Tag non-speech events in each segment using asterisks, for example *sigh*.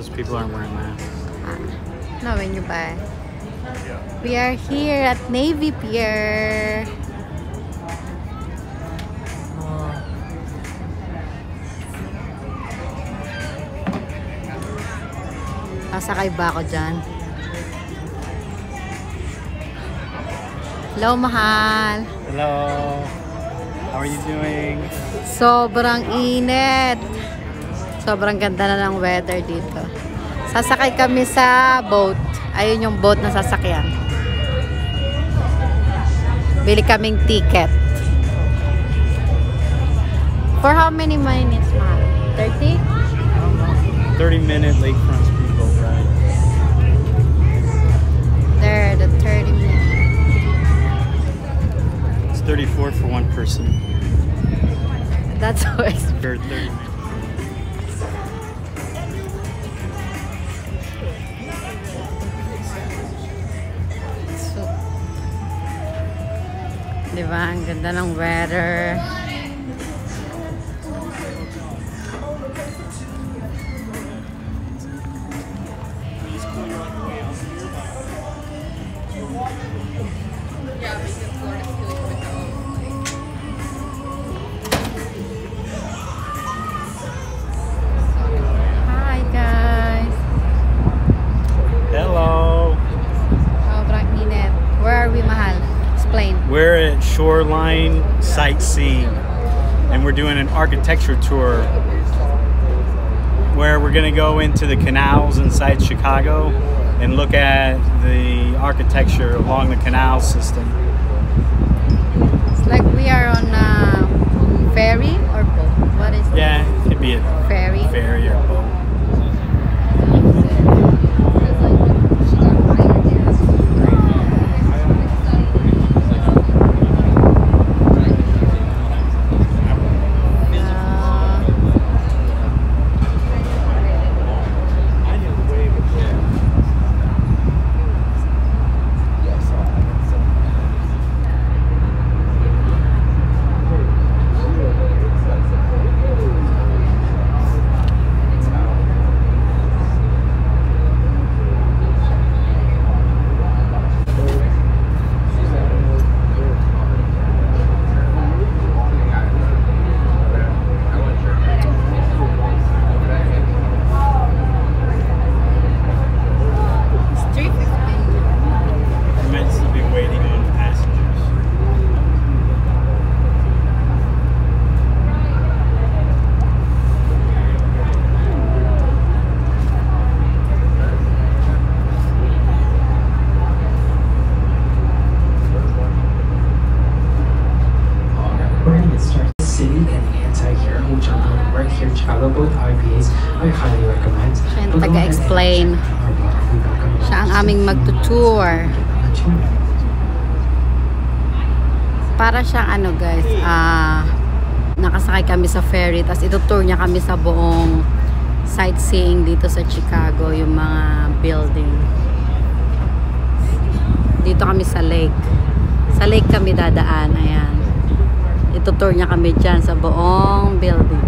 Those people aren't wearing masks. No, when you buy. We are here at Navy Pier. Sasakay ba ako dyan? Hello, mahal. Hello. How are you doing? Sobrang init. Sobrang ganda na ng weather dito. Sasakay kami sa boat. Ayun yung boat na sasakyan. Bili kaming ticket. For how many minutes, mahal? 30? 30 minute lakefront speedboat ride. There, the 30 minutes. It's 34 for one person. That's. *laughs* For 30 minutes. Di ba? Ang ganda ng weather. Shoreline Sightseeing and we're doing an architecture tour where we're going to go into the canals inside Chicago and look at the architecture along the canal system. It's like we are on uh, a ferry or boat. What is it? Yeah, it could be a Ferry. ferry minutes. Para siyang ano guys, ah nakasakay kami sa ferry tapos itutour niya kami sa buong sightseeing dito sa Chicago, yung mga building. Dito kami sa lake. Sa lake kami dadaan, ayan. Itutour niya kami dyan sa buong building.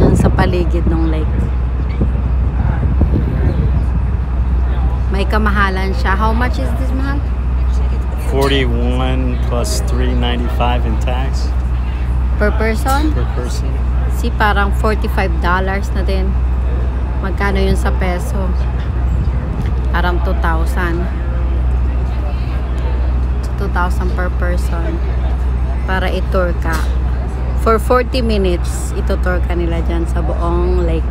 Yan sa paligid ng lake. May kamahalan siya. How much is this, mahal? 41 plus 395 in tax Per person? per person. Si parang $45 na din. Magkano yun sa peso? Parang 2,000. 2,000 per person. Para i-tour ka. For 40 minutes, itutour ka nila dyan sa buong lake.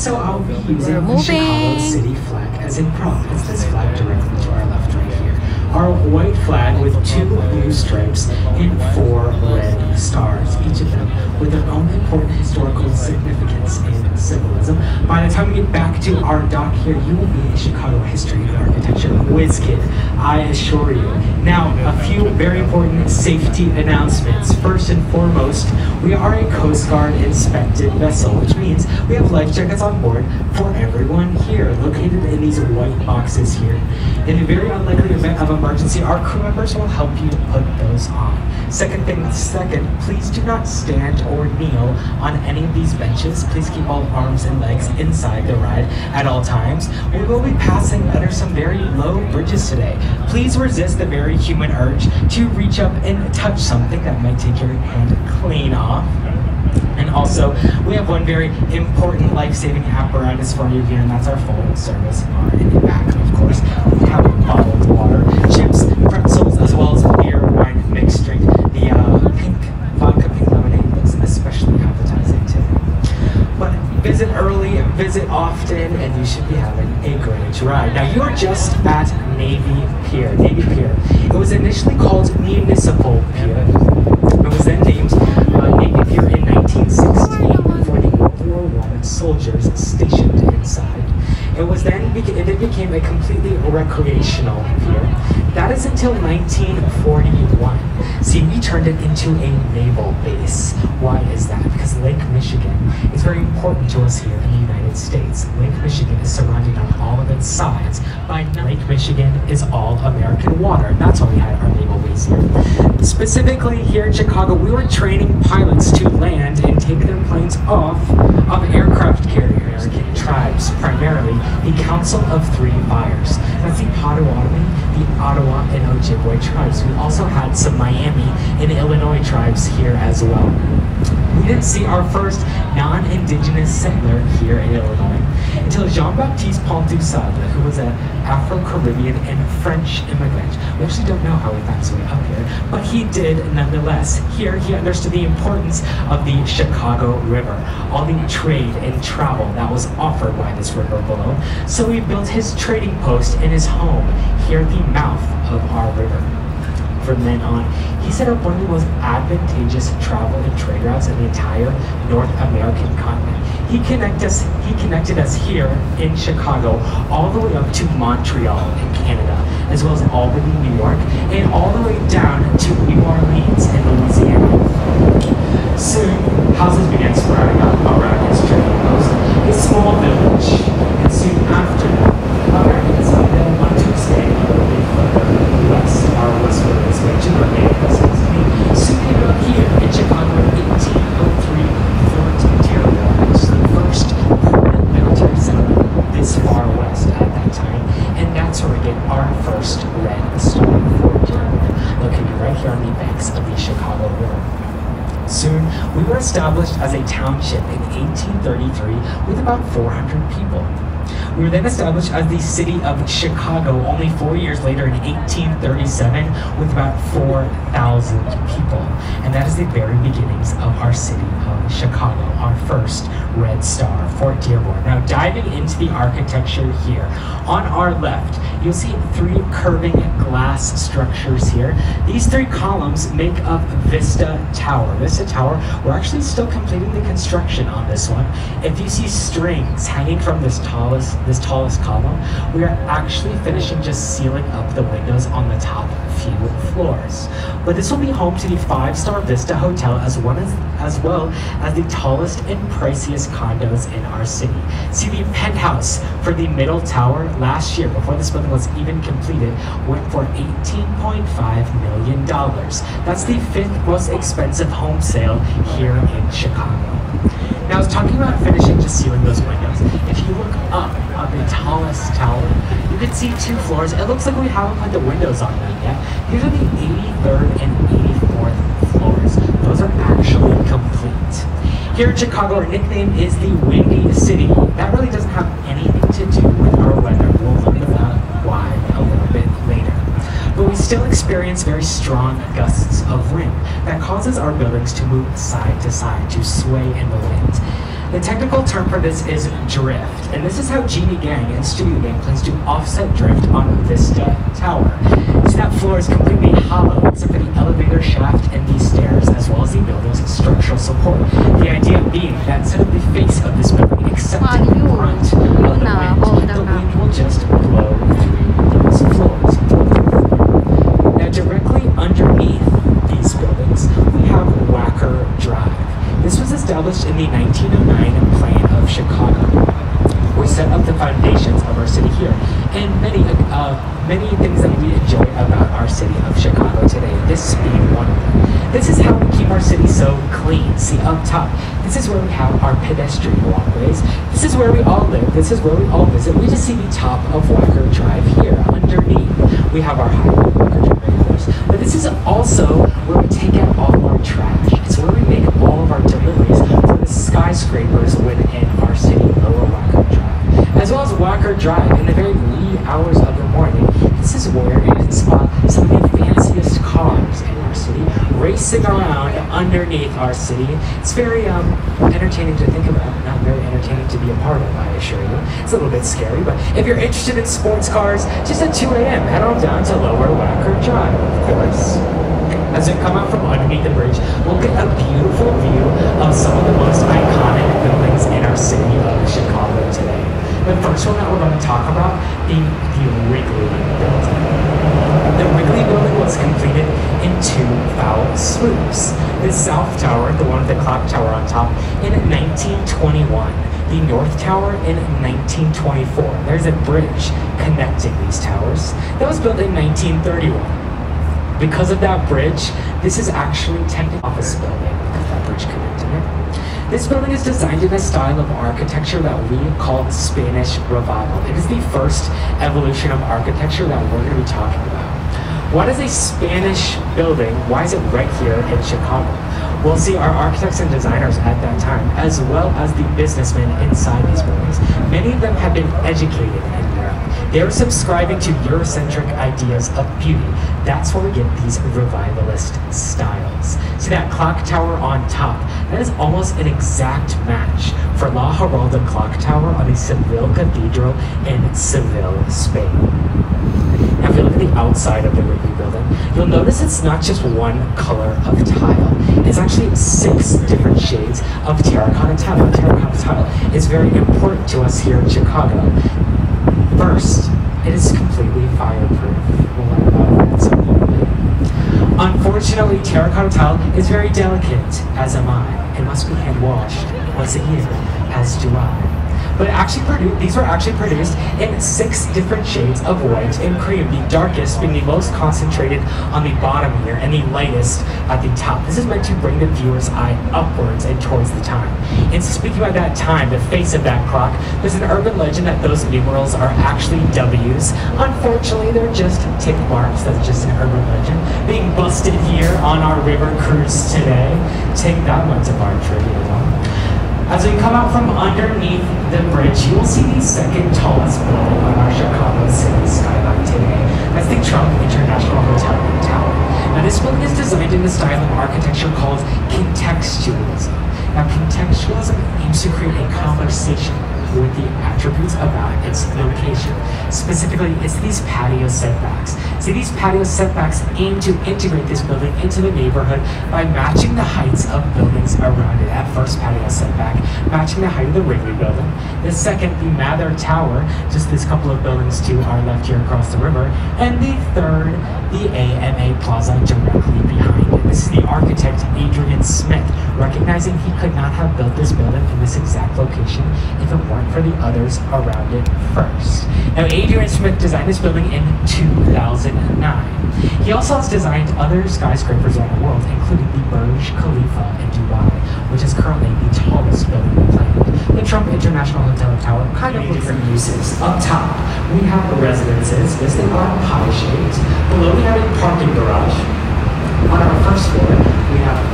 So, I'll be using the Chicago. City flag as a prop. It's this flag directly to our left right here. Our white flag with two blue stripes and four red stars, each of them with their own important historical significance and symbolism. By the time we get back to our dock here, you will be a Chicago history and architecture whiz kid, I assure you. Now, a few very important safety announcements. First and foremost, we are a Coast Guard inspected vessel, which means we have life jackets on board for everyone here, located in these boxes here. In a very unlikely event of emergency, our crew members will help you to put those on. Second thing, second, please do not stand or kneel on any of these benches. Please keep all arms and legs inside the ride at all times. We will be passing under some very low bridges today. Please resist the very human urge to reach up and touch something that might take your hand clean off. And also, we have one very important life-saving apparatus for you here, and that's our full service bar in the back, of course. We have bottled water, chips, pretzels, as well as beer, wine, mixed drink. The uh, pink vodka pink lemonade looks especially appetizing today. But visit early, visit often, and you should be having a great ride. Now, you are just at Navy Pier. Navy Pier. It was initially called Municipal Pier. It was then named uh, Navy Pier in 1916 for the World War I soldiers stationed inside. It was then it then became a completely recreational pier. That is until 1941. See, we turned it into a naval base. Why is that? Because Lake Michigan is very important to us here in the United States. Lake Michigan is surrounded on all of its sides by Lake Michigan is all American water. That's why we had our naval base here. Specifically here in Chicago, we were training pilots to land and take their planes off of aircraft carriers. American tribes, primarily the Council of Three Fires. That's the Potawatomi, the Ottawa, and Ojibwe tribes. We also had some Miami and Illinois tribes here as well. We didn't see our first non-indigenous settler here in Illinois until Jean-Baptiste Point du Sable, who was an Afro-Caribbean and French immigrant. We actually don't know how he found his way up here, but he did nonetheless. Here he understood the importance of the Chicago River, all the trade and travel that was offered by this river below. So he built his trading post in his home here at the mouth of our river from then on. He set up one of the most advantageous travel and trade routes in the entire North American continent. He us, he connected us here in Chicago all the way up to Montreal in Canada, as well as Albany, New York, and all the way down to New Orleans in Louisiana. Soon, houses began sprouting up around his trading post, a small village, and soon after, Americans then wanted to expand a little bit further west, our westward expansion, or AFSXP. Soon came out here in Chicago in 1803, Fort Dearborn, which is the first permanent military settlement this far west at that time, and that's where we get our first red star, Fort Dearborn, located right here on the banks of the Chicago River. Soon, we were established as a township in 1833 with about 400 people. We were then established as the city of Chicago only four years later in 1837 with about 4,000 people. And that is the very beginnings of our city of Chicago, our first Red Star, Fort Dearborn. Now, diving into the architecture here, on our left, you'll see three curving glass structures here. These three columns make up Vista Tower. Vista Tower, we're actually still completing the construction on this one. If you see strings hanging from this tallest, this tallest column, we are actually finishing just sealing up the windows on the top few floors. But this will be home to the five-star Vista Hotel as one as, as well as the tallest and priciest condos in our city. See the penthouse for the middle tower last year, before this building was even completed, went for $18.5 million. That's the fifth most expensive home sale here in Chicago. Now, I was talking about finishing just sealing those windows. If you look up on the tallest tower, you can see two floors. It looks like we haven't put the windows on them yet. These are the 83rd and 84th floors. Those are actually complete. Here in Chicago, our nickname is the Windy City. That really doesn't have anything to do with our weather. We'll learn about why a little bit later. But we still experience very strong gusts of wind that causes our buildings to move side to side, to sway in the wind. The technical term for this is drift, and this is how Jeanne Gang and Studio Gang plans to offset drift on Vista Tower. So that floor is completely hollow except for the elevator shaft and these stairs, as well as the building's structural support. The idea being that instead of the face of this building, except the front of the wind, the wind will just blow through these floors. Now, directly underneath these buildings, we have Wacker Drive. This was established in the 1909 plan of Chicago. We set up the foundations of our city here, and many, uh, many things that we enjoy about our city of Chicago today. This being one of them. This is how we keep our city so clean. See up top, this is where we have our pedestrian walkways. This is where we all live. This is where we all visit. We just see the top of Wacker Drive here. Underneath, we have our highway, Wacker Drive, of course. But this is also where we take out all of our trash. It's where we make all of our deliveries for the skyscrapers within our city, Lower Wacker Drive. As well as Wacker Drive in the very hours of the morning, this is where you can spot some of the fanciest cars in our city racing around underneath our city. It's very um, entertaining to think about, not very entertaining to be a part of, I assure you. It's a little bit scary, but if you're interested in sports cars, just at 2 a.m., head on down to Lower Wacker Drive, of course. As we come out from underneath the bridge, we'll get a beautiful view of some of the most iconic buildings in our city of Chicago today. The first one that we're going to talk about the Wrigley Building. The Wrigley Building was completed in two foul swoops. The South Tower, the one with the clock tower on top, in 1921. The North Tower in 1924. There's a bridge connecting these towers. That was built in 1931 because of that bridge, this is actually technically office building that bridge connected it. This building is designed in a style of architecture that we call Spanish Revival. It is the first evolution of architecture that we're going to be talking about. What is a Spanish building? Why is it right here in Chicago? We'll see our architects and designers at that time, as well as the businessmen inside these buildings. Many of them have been educated. They're subscribing to Eurocentric ideas of beauty. That's where we get these revivalist styles. See that clock tower on top? That is almost an exact match for La Giralda Clock Tower on the Seville Cathedral in Seville, Spain. Now, if you look at the outside of the Wrigley Building, you'll notice it's not just one color of tile. It's actually six different shades of terracotta tile. Terracotta tile is very important to us here in Chicago. First, it is completely fireproof. We'll learn about that at some point. Unfortunately, terracotta tile is very delicate, as am I. It must be hand washed once a year, as do I. But actually, these were actually produced in six different shades of white and cream. The darkest being the most concentrated on the bottom here, and the lightest at the top. This is meant to bring the viewer's eye upwards and towards the time. And speaking about that time, the face of that clock, there's an urban legend that those numerals are actually W's. Unfortunately, they're just tick marks. That's just an urban legend. Being busted here on our river cruise today. Take that one to bar. As we come out from underneath the bridge, you will see the second tallest building on our Chicago city skyline today. That's the Trump International Hotel and Tower. Now, this building is designed in a style of architecture called contextualism. Now, contextualism aims to create a conversation with the attributes about its location. Specifically, it's these patio setbacks. See, these patio setbacks aim to integrate this building into the neighborhood by matching the heights of buildings around it. At first, patio setback, matching the height of the Wrigley building. The second, the Mather Tower, just this couple of buildings to our left here across the river. And the third, the AMA Plaza directly behind it. This is the architect Adrian Smith, recognizing he could not have built this building in this exact location if it weren't for the others around it first. Now, Adrian Smith designed this building in 2009. He also has designed other skyscrapers around the world, including the Burj Khalifa in Dubai, which is currently the tallest building on the planet. The Trump International Hotel Tower kind of different uses. Up top, we have the residences. This they are pie-shaped. Below, we have a parking garage. On our first floor,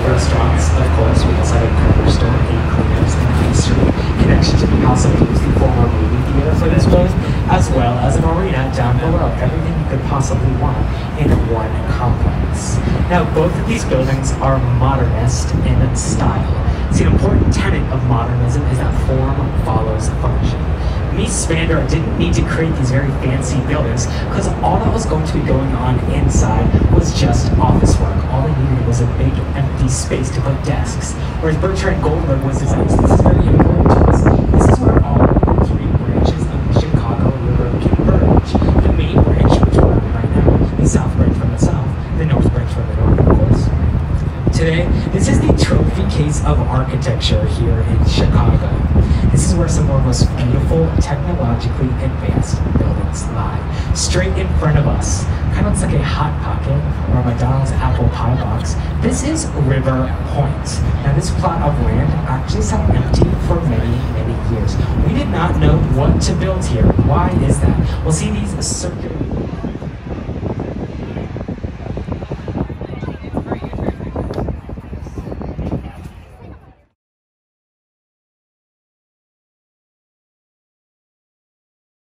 restaurants, of course. We also have a corner store, a cleaners, and ice cream. Connection to the House of Blues, the former movie theater for this place, as well as an arena down below. Everything you could possibly want in one complex. Now, both of these buildings are modernist in style. See, an important tenet of modernism is that form follows function. Mies van der didn't need to create these very fancy buildings because all that was going to be going on inside was just office work. All they needed was a big empty space to put desks. Whereas Bertrand Goldberg was designing, this is very important to us. This is where all the three branches of the Chicago River converge. The main branch, which we're on right now, the South Branch from the south, the North Branch from the north, of course. Today, this is the trophy case of architecture here in Chicago. This is where some of our most beautiful, technologically advanced buildings lie. Straight in front of us, kind of looks like a Hot Pocket or a McDonald's apple pie box. This is River Point. Now, this plot of land actually sat empty for many, many years. We did not know what to build here. Why is that? Well, see these circular